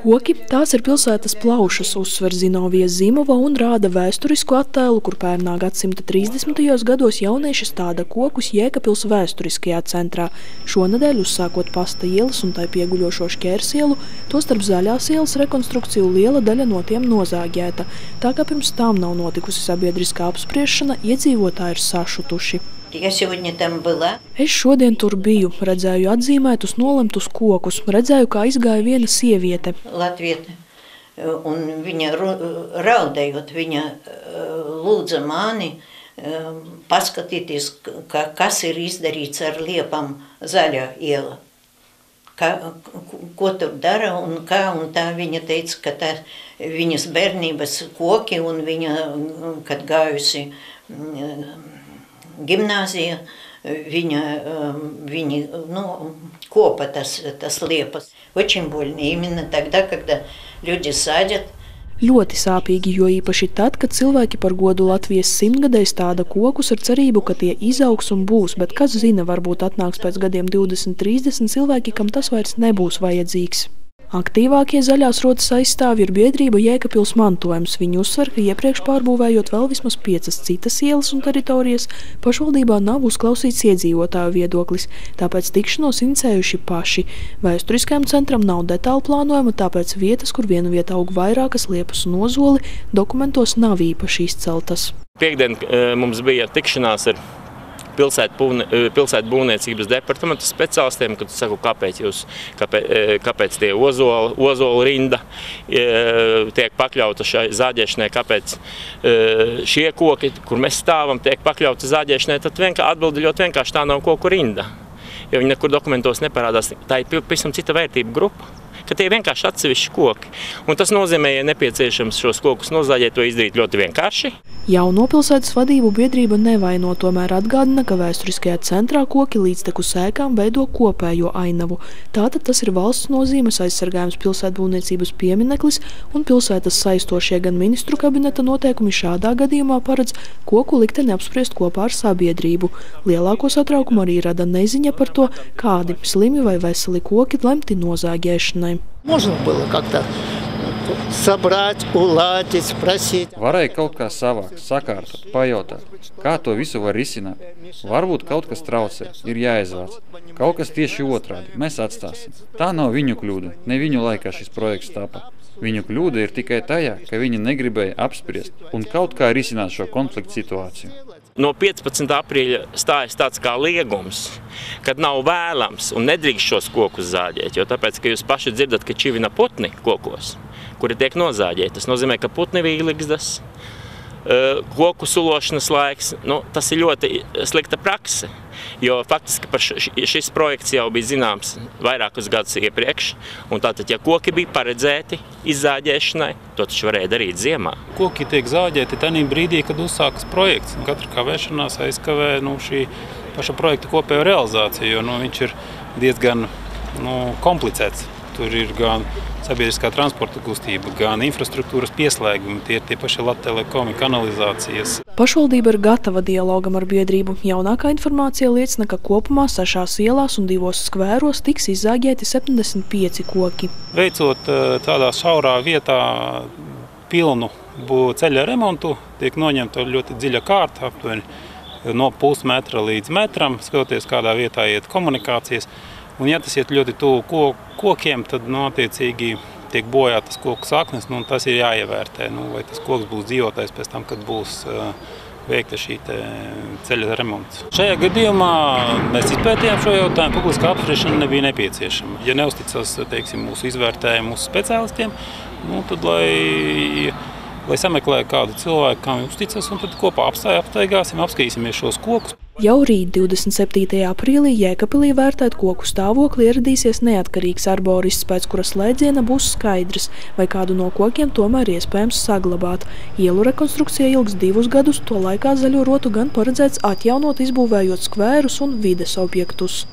Koki tās ir pilsētas plaušas, uzsver Zinovija Zimova un rāda vēsturisku attēlu, kur pērnā gadsimta 30. gados jaunieši stāda kokus Jēkabils vēsturiskajā centrā. Šonadēļ uzsākot pasta ielas un tai pieguļošo šķērsielu, tostarp zaļās ielas rekonstrukciju liela daļa no tiem nozāģēta. Tā kā pirms tām nav notikusi sabiedriskā apspriešana, iedzīvotāji ir sašutuši. Я сегодня там была. Es šodien tur biju, redzēju atzīmētus nolemtus kokus, redzēju, kā izgāja viena sieviete. Latvieta. Un viņa ru- raudējot, viņa eh, lūdza mani eh, paskatīties, ka, kas ir izdarīts ar liepām zaļā iela. Ka, ko tur dara un kā, un tā viņa teica, ka tā viņas bērnības koki un viņa, kad gājusi mm, gimnāzija, viņa, viņi, ну, копа tas, tas liepas. Очень больно. Именно тогда, когда люди садят, Ļoti sāpīgi, jo īpaši tad, kad cilvēki par godu Latvijas simtgadē stāda kokus ar cerību, ka tie izaugs un būs, bet kas zina, varbūt atnāks pēc gadiem 20, 30 cilvēki, kam tas vairs nebūs vajadzīgs. Aktīvākie zaļās rotas aizstāvji ir biedrība Jēkabils mantojums. Viņi uzsver, ka iepriekš pārbūvējot vēl vismaz piecas citas ielas un teritorijas, pašvaldībā nav uzklausīts iedzīvotāju viedoklis, tāpēc tikšanos inicējuši paši. Vēsturiskajam centram nav detālu plānojuma, tāpēc vietas, kur viena vieta aug vairākas liepas un ozoli, dokumentos nav īpaši izceltas. Piektdien eh, mums bija tikšanās ar pilsētu būvniecības departamenta speciālistiem, kad saku, kāpēc, jūs, kāpēc, kāpēc tie ozolu, ozolu rinda tiek pakļauta šai zāģēšanai, kāpēc šie koki, kur mēs stāvam, tiek pakļauti zāģēšanai, tad vienkār, atbildi ļoti vienkārši tā nav koku rinda. Jo viņi nekur dokumentos neparādās. Tā ir pavisam cita vērtība grupa ka tie ir vienkārši atsevišķi koki. Un tas nozīmē, ja nepieciešams šos kokus nozāģēt, to izdarīt ļoti vienkārši. Jauno pilsētas vadību biedrība nevaino, tomēr atgādina, ka vēsturiskajā centrā koki līdztekus ēkām veido kopējo ainavu. Tātad tas ir valsts nozīmes aizsargājums pilsētbūvniecības piemineklis un pilsētas saistošie gan ministru kabineta noteikumi šādā gadījumā paredz koku likteni apspriest kopā ar sabiedrību. Lielāko satraukumu arī rada neziņa par to, kādi slimi vai veseli koki lemti nozāģēšanai Можно было как-то собрать, уладить, спросить. Varēja kaut kā savākt, sakārtot, pajautāt, kā to visu var risināt. Varbūt kaut kas traucē, ir jāizvāc. Kaut kas tieši otrādi, mēs atstāsim. Tā nav viņu kļūda, ne viņu laikā šis projekts tapa. Viņu kļūda ir tikai tajā, ka viņi negribēja apspriest un kaut kā risināt šo konfliktu situāciju. No 15. aprīļa stājas tāds kā liegums, kad nav vēlams un nedrīkst šos kokus zāģēt. Jo tāpēc, ka jūs paši dzirdat, ka čivina putni kokos, kuri tiek nozāģēti. Tas nozīmē, ka putni vīligzdas, koku sulošanas laiks, nu, tas ir ļoti slikta prakse. Jo faktiski par šis projekts jau bija zināms vairākus gadus iepriekš. Tātad, ja koki bija paredzēti izzāģēšanai, to taču varēja darīt ziemā. Koki tiek zāģēti tajā brīdī, kad uzsākas projekts. Katra kavēšanās aizkavē nu, šī paša projekta kopējo realizāciju, jo nu, viņš ir diezgan nu, komplicēts. Tur ir gan sabiedriskā transporta kustība, gan infrastruktūras pieslēgumi, tie ir tie paši telekomi, kanalizācijas. Pašvaldība ir gatava dialogam ar biedrību. Jaunākā informācija liecina, ka kopumā sešās ielās un divos skvēros tiks izzāģēti 75 koki. Veicot tādā šaurā vietā pilnu ceļa remontu, tiek noņemta ļoti dziļa kārta, aptuveni no pusmetra līdz metram, skatoties kādā vietā iet komunikācijas. Un, ja tas iet ļoti tuvu ko, kokiem, tad nu, attiecīgi tiek bojātas koku saknes. Nu, tas ir jāievērtē, nu, vai tas koks būs dzīvotais pēc tam, kad būs veikta šī ceļa remonts. Šajā gadījumā mēs izpētījām šo jautājumu. Publiskā apspriešana nebija nepieciešama. Ja neusticas teiksim, mūsu izvērtējumu, mūsu speciālistiem, nu, tad lai, lai sameklē kādu cilvēku, kam uzticas, un tad kopā apstaigāsim, apskatīsimies šos kokus. Jau rīt, 27. aprīlī, Jēkabīlī vērtēt koku stāvokli ieradīsies neatkarīgs arborists, pēc kuras slēdziena būs skaidrs, vai kādu no kokiem tomēr iespējams saglabāt. Ielu rekonstrukcija ilgs divus gadus, to laikā zaļo rotu gan paredzēts atjaunot, izbūvējot skvērus un vides objektus.